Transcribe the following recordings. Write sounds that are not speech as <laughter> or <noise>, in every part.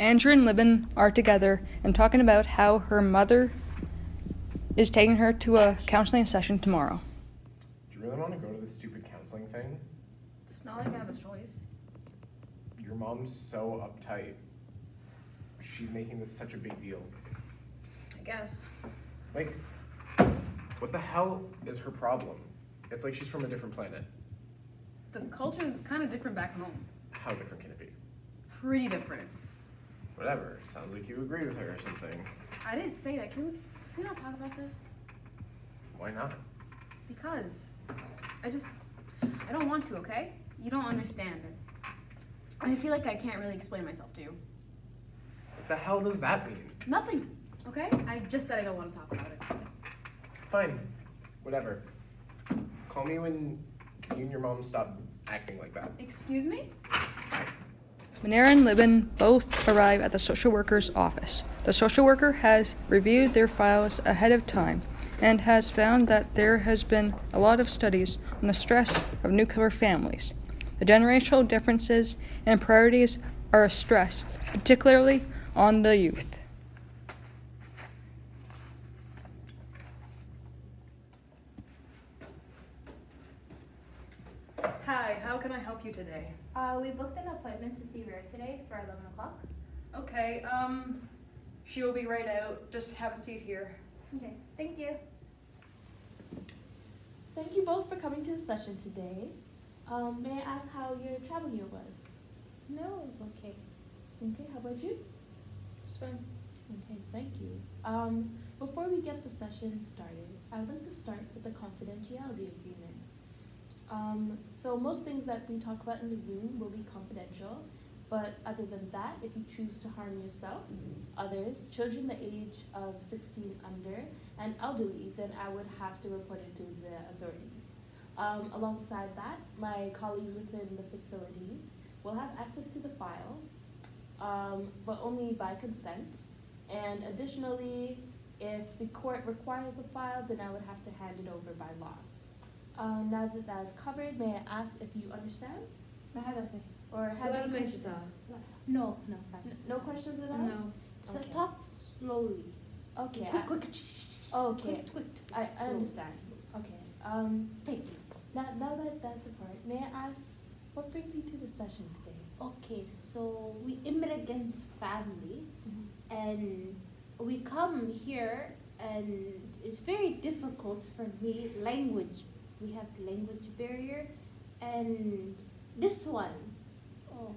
Andrew and Libin are together and talking about how her mother is taking her to a counseling session tomorrow. Do you really want to go to this stupid counseling thing? It's not like I have a choice. Your mom's so uptight. She's making this such a big deal. I guess. Like, what the hell is her problem? It's like she's from a different planet. The culture is kind of different back home. How different can it be? Pretty different. Whatever. Sounds like you agree with her or something. I didn't say that. Can we, can we not talk about this? Why not? Because I just, I don't want to, okay? You don't understand. I feel like I can't really explain myself to you. What the hell does that mean? Nothing, okay? I just said I don't want to talk about it. Fine. Whatever. Call me when you and your mom stop acting like that. Excuse me? Manera and Libin both arrive at the social worker's office. The social worker has reviewed their files ahead of time and has found that there has been a lot of studies on the stress of newcomer families. The generational differences and priorities are a stress, particularly on the youth. Hi, how can I help you today? Uh, we booked an appointment to see Rare today for 11 o'clock. Okay, um, she will be right out. Just have a seat here. Okay, thank you. Thank you both for coming to the session today. Um, may I ask how your travel year was? No, it's okay. Okay, how about you? It's fine. Okay, thank you. Um, before we get the session started, I would like to start with the confidentiality agreement. Um, so most things that we talk about in the room will be confidential, but other than that, if you choose to harm yourself, others, children the age of 16 under, and elderly, then I would have to report it to the authorities. Um, alongside that, my colleagues within the facilities will have access to the file, um, but only by consent. And additionally, if the court requires the file, then I would have to hand it over by law. Uh, now that that is covered, may I ask if you understand? Or have Suara any may questions? kita. No, no. No questions at all? No. So Okay. talk slowly. Okay. quick, I- quick. Okay. Quick, quick. I, I understand. Okay. Um, thank you. Now, now that that's apart, may I ask what brings you to the session today? Okay, so we immigrant family and we come here and it's very difficult for me language we have language barrier and this one oh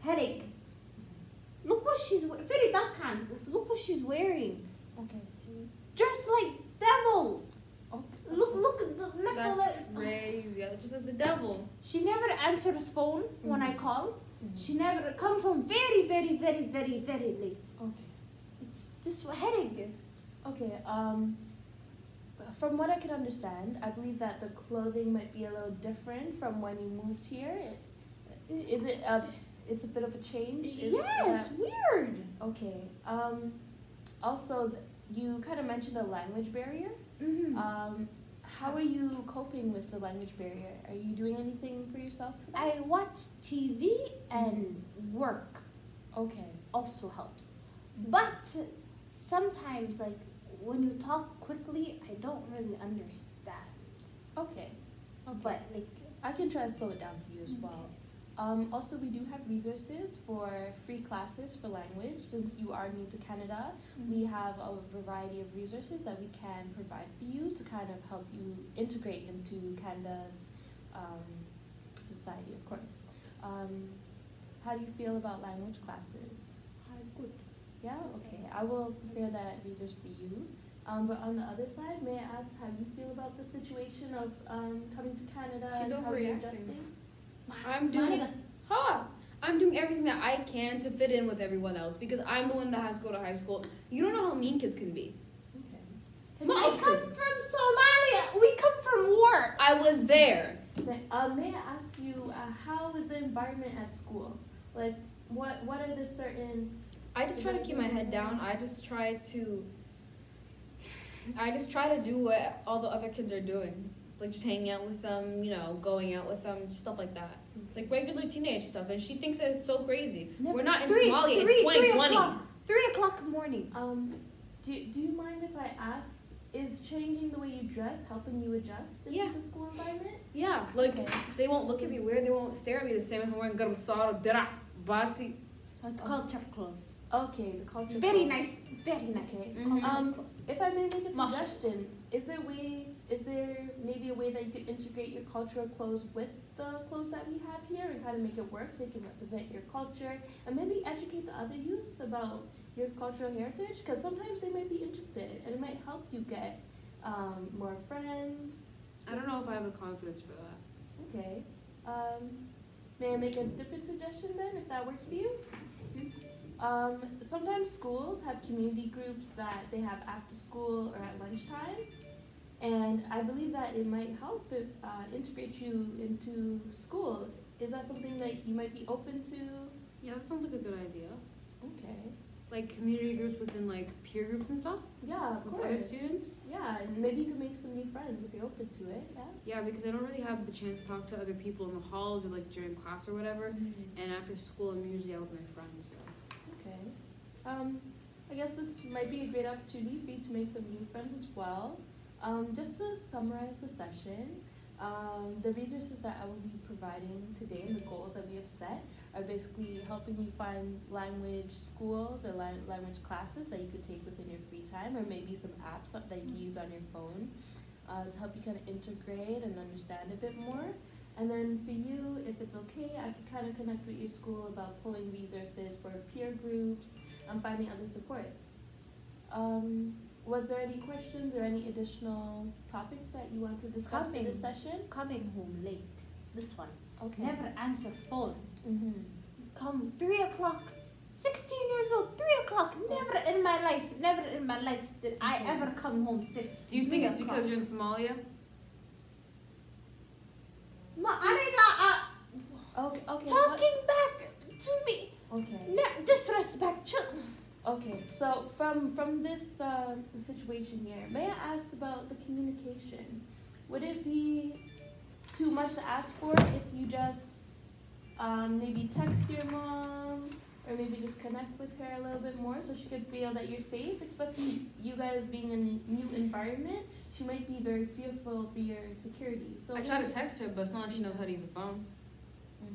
headache look what she's we- very dakan look what she's wearing Okay. dressed like devil Okay. look look at the look at That's crazy. Just like the devil. she never answers phone when i call she never comes home very very very very very late Okay. it's just headache Okay. Um, from what I can understand, I believe that the clothing might be a little different from when you moved here. I- Is it a? It's a bit of a change. Is- yes that- weird Okay. Um, also, th- you kind of mentioned a language barrier. mm-hmm. Um, how are you coping with the language barrier? Are you doing anything for yourself? For i watch tv and work okay. also helps but sometimes like when you talk quickly i don't really understand Okay. but like I can try to slow it down for you as well. Um, also, we do have resources for free classes for language. Since you are new to Canada, we have a variety of resources that we can provide for you to kind of help you integrate into Canada's um, society, of course. Um, how do you feel about language classes? Hi, good Yeah, okay. I will prepare that resource for you. Um, but on the other side, may I ask how you feel about the situation of um, coming to Canada She's and how you're adjusting? I'm doing ha. I'm doing everything that I can to fit in with everyone else because I'm the one that has to go to high school. You don't know how mean kids can be. Okay. i come from somalia we come from war I was there. May, uh, may I ask you, uh, how is the environment at school? Like, what what are the certain? I just try to keep my head down. I just try to. I just try to do what all the other kids are doing. Like just hanging out with them, you know, going out with them, stuff like that, like regular teenage stuff. And she thinks that it's so crazy. Never- We're not in three- Somalia. three- it's three 2020. o'clock. Three o'clock morning. Um, do, do you mind if I ask, is changing the way you dress helping you adjust into Yeah. the school environment? Yeah, like Okay. they won't look at me weird. They won't stare at me the same if I'm wearing garbasara, dira, bati. It's called culture clothes. Okay, the culture. Very clothes. nice. Very nice. Okay. Mhm. Um. If I may make a Masha. suggestion, is there way, is there maybe a way that you could integrate your cultural clothes with the clothes that we have here and kind of make it work so you can represent your culture and maybe educate the other youth about your cultural heritage? Because sometimes they might be interested and it might help you get um, more friends. I don't know if I have the confidence for that. Okay. Um, may I make a different suggestion then, if that works for you? Um, sometimes schools have community groups that they have after school or at lunchtime. And I believe that it might help it, uh, integrate you into school. Is that something that you might be open to? Yeah, that sounds like a good idea. Okay. Like community groups within like peer groups and stuff Yeah, of with course. other students. Yeah, and maybe you could make some new friends if you're open to it. Yeah. Yeah, because I don't really have the chance to talk to other people in the halls or like during class or whatever. And after school, I'm usually out with my friends. So. Um, I guess this might be a great opportunity for you to make some new friends as well. Um, just to summarize the session, um, the resources that I will be providing today and the goals that we have set are basically helping you find language schools or lan- language classes that you could take within your free time, or maybe some apps that you can use on your phone uh, to help you kind of integrate and understand a bit more. And then for you, if it's okay, I could kind of connect with your school about pulling resources for peer groups and finding other supports. Um, was there any questions or any additional topics that you want to discuss for this session? Coming home late. This one. Okay. Never answer phone. Mm-hmm. Come three o'clock. Sixteen years old. Three o'clock. Never in my life. Never in my life did I ever come home sick. Do you think it's Three because you're in Somalia? Ma, Anida, uh, Okay. Okay. talking back to me. What- Okay. Ne- disrespect. Ch- Okay. So from from this uh, situation here, may I ask about the communication? Would it be too much to ask for if you just um, maybe text your mom or maybe just connect with her a little bit more so she could feel that you're safe, especially you guys being in a new environment. She might be very fearful for your security. So I try to text her, but it's not like she knows how to use a phone.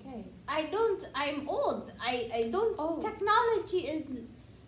Okay. I don't. I'm old. I I don't. Oh. Technology is.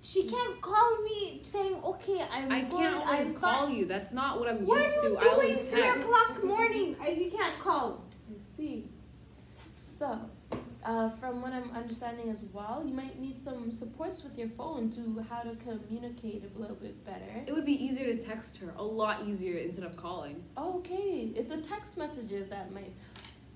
She can't call me saying, "Okay, I'm I good. can't always I'm call fine." you. That's not what I'm What used are to. you doing always three text. o'clock morning if you can't call? I see. So, uh, from what I'm understanding as well, you might need some supports with your phone to how to communicate a little bit better. It would be easier to text her, a lot easier instead of calling. Okay, it's the text messages that might.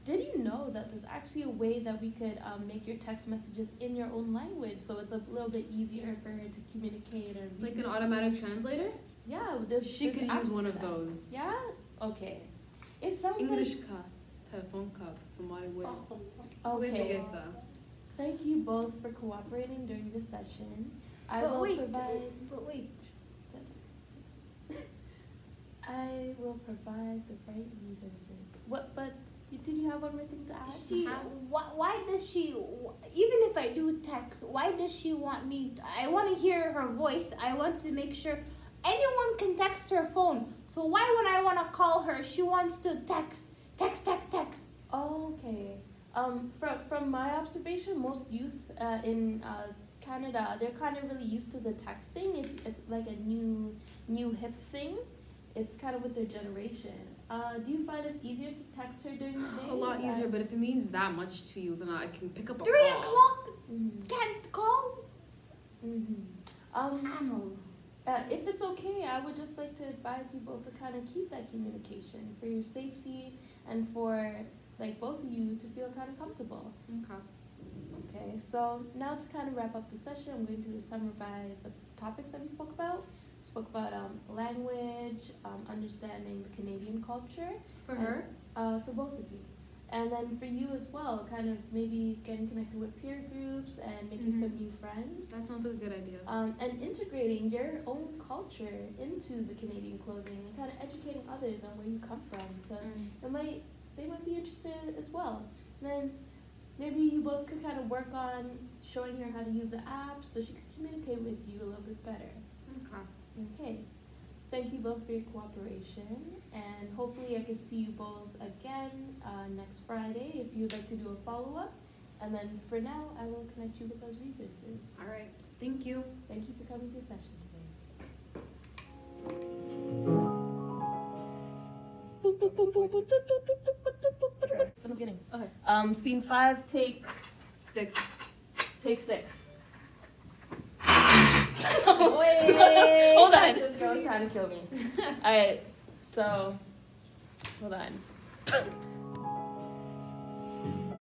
Did you know that there's actually a way that we could um, make your text messages in your own language, so it's a little bit easier for her to communicate or Like an automatic translator? yeah, there's She there's could use one of that. those. Yeah. Okay. It sounds English ka, telephone ka, Somali way. okay. Thank you both for cooperating during this session. I but will wait, provide. but wait. <laughs> I will provide the right resources. What? But did you have one more thing to add? She. Why, why does she? Even if I do text, why does she want me? I want to hear her voice. I want to make sure anyone can text her phone. So why, when I want to call her, she wants to text, text, text, text. Okay. Um, from from my observation, most youth uh, in uh, Canada, they're kind of really used to the texting. It's it's like a new new hip thing. It's kind of with their generation. Uh, do you find it's easier to text her during the day? A lot Is that- easier, but if it means that much to you, then I can pick up a Three call. o'clock Mhm. can't call. Mhm. Um, Uh, if it's okay, I would just like to advise you both to kind of keep that communication for your safety and for like both of you to feel kind of comfortable. Okay. Okay, so now to kind of wrap up the session, I'm going to summarize the topics that we spoke about. Spoke about um, language, um, understanding the Canadian culture, For her? uh, for both of you, And then for you as well, kind of maybe getting connected with peer groups and making some new friends. That sounds like a good idea. Um, and integrating your own culture into the Canadian clothing and kind of educating others on where you come from because Mm. it might they might be interested as well. And then maybe you both could kind of work on showing her how to use the app so she could communicate with you a little bit better. Okay. Okay. Thank you both for your cooperation, and hopefully I can see you both again uh, next Friday if you'd like to do a follow up. And then for now, I will connect you with those resources. All right. Thank you. Thank you for coming to the session today. From the beginning. Okay. Um, scene five, take Six. take six. Wait. hold on. This girl's trying to kill me. Alright, so hold on.